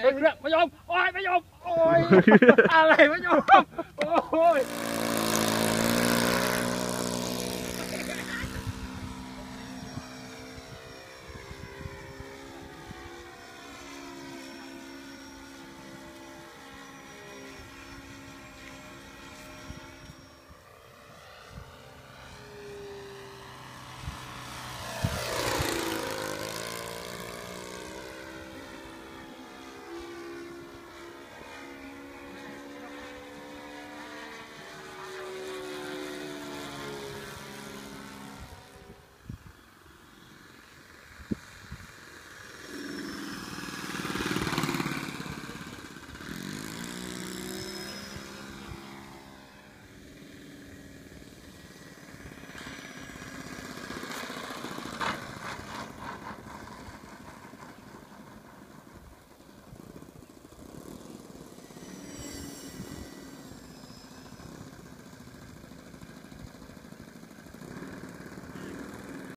เฮ้ยเรื่องไม่ยอมโอ้ยไม่ยอมโอ้ยอะไรไม่ยอม